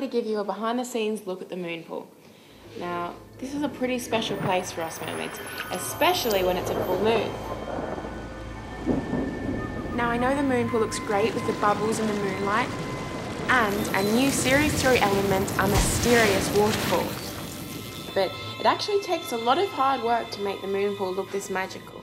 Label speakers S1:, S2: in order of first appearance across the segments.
S1: to give you a behind the scenes look at the moon pool. Now, this is a pretty special place for us mermaids, especially when it's a full moon. Now, I know the moon pool looks great with the bubbles and the moonlight, and a new Series 3 element, a mysterious waterfall. But it actually takes a lot of hard work to make the moon pool look this magical.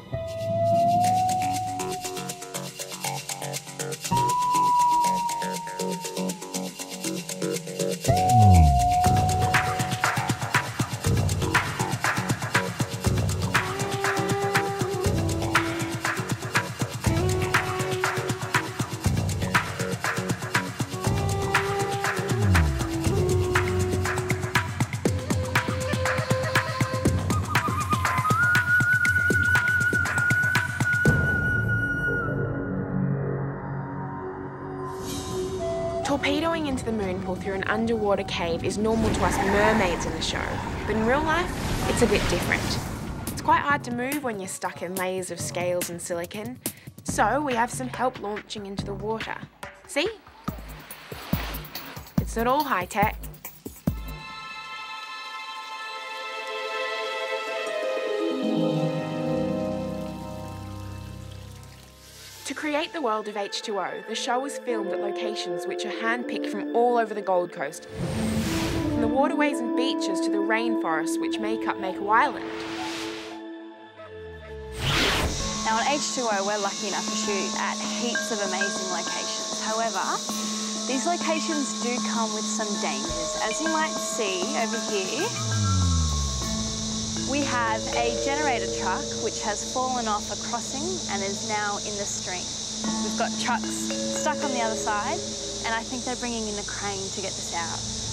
S1: Torpedoing into the moon pool through an underwater cave is normal to us mermaids in the show, but in real life, it's a bit different. It's quite hard to move when you're stuck in layers of scales and silicon, so we have some help launching into the water. See? It's not all high tech. To create the world of H2O, the show was filmed at locations which are handpicked from all over the Gold Coast, from the waterways and beaches to the rainforests which make up Mako Island.
S2: Now at H2O, we're lucky enough to shoot at heaps of amazing locations. However, these locations do come with some dangers. As you might see over here, we have a generator truck which has fallen off a crossing and is now in the stream. We've got trucks stuck on the other side and I think they're bringing in a crane to get this out.